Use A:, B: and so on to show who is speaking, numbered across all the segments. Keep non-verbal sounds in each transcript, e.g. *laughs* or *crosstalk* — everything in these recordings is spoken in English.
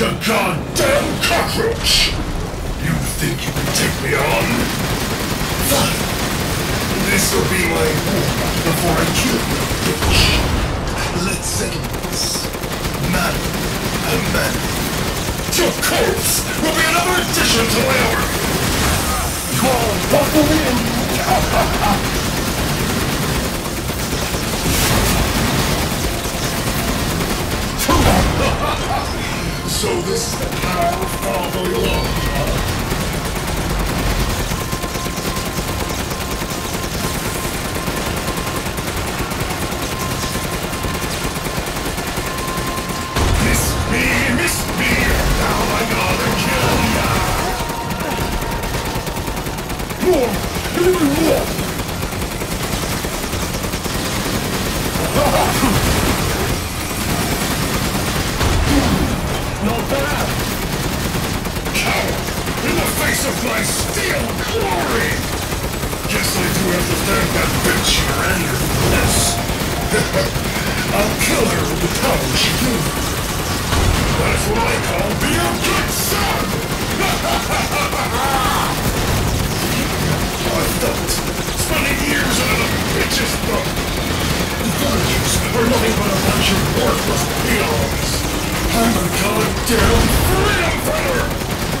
A: like a goddamn cockroach! You think you can take me on? Fine. This'll be my warm-up before I kill you, bitch. Let's settle this. Man, a man. Your corpse will be another addition to my army! You all buckle in! *laughs* so this is how Father gotta kill ya! More! The of my steel glory! Guess I do have to thank that bitch Miranda for this. I'll kill her with the power she gave me. That's what I call being a good son! *laughs* I felt spending years in another bitch's throat. The virtues are nothing but a bunch of worthless peons. I'm a goddamn freedom fighter!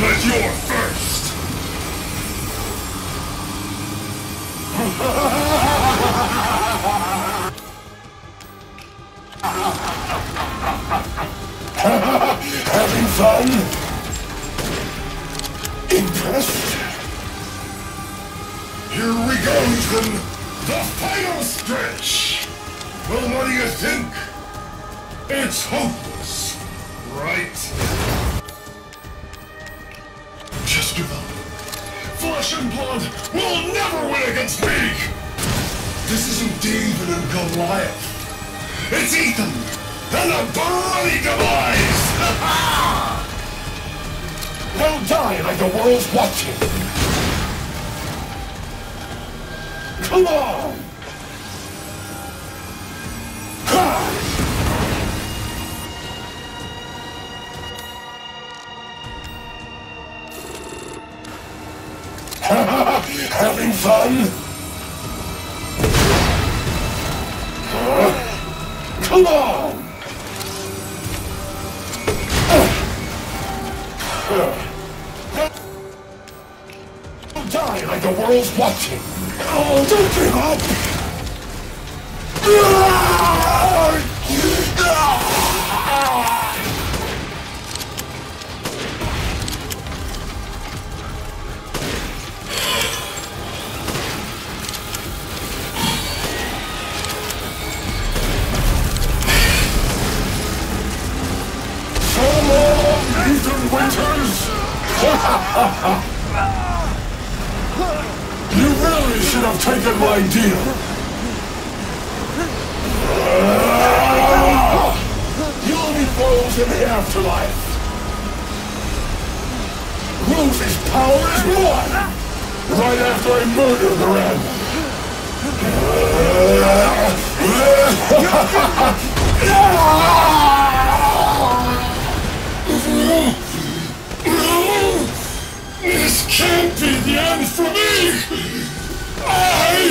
A: But you're first! Having fun? Impressed? Here we go, Ethan! The final stretch! Well, what do you think? It's hopeless, right? Flesh and blood will never win against me! This isn't David and Goliath. It's Ethan and a bloody demise! *laughs* Don't die like the world's watching! Come on! Having fun? Come on! Don't die like the world's watching! Oh, don't give up! So you really should have taken my deal. You'll be foes in the afterlife. Rose's power is one. Right after I murder the Ren. *laughs* I